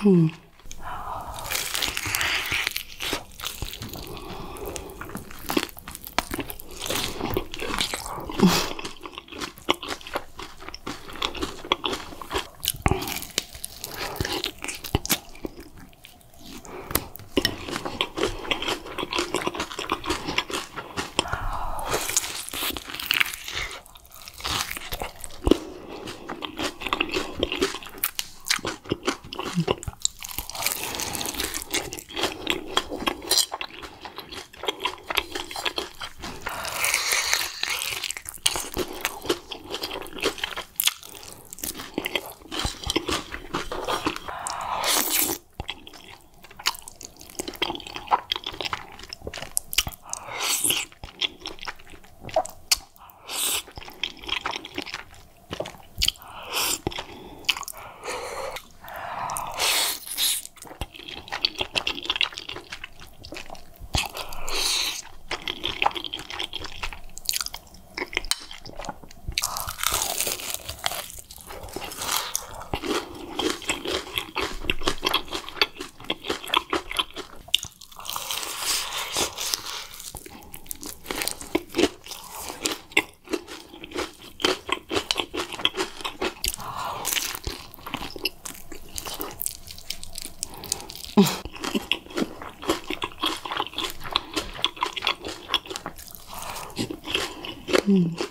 Hmm. Hmm.